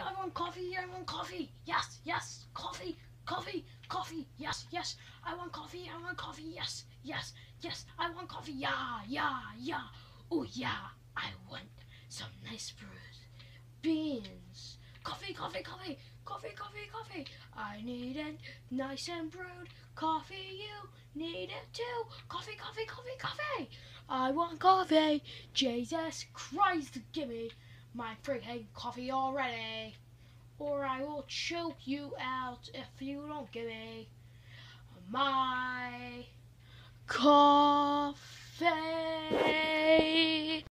I want coffee, I want coffee. Yes, yes, coffee, coffee, coffee. Yes, yes, I want coffee, I want coffee. Yes, yes, yes, I want coffee. Yeah, yeah, yeah. Oh, yeah, I want some nice brews, beans, coffee, coffee, coffee, coffee, coffee, coffee. I need it nice and brewed coffee. You need it too. Coffee, coffee, coffee, coffee. I want coffee. Jesus Christ, give me my freaking coffee already. Or I will choke you out if you don't give me my coffee.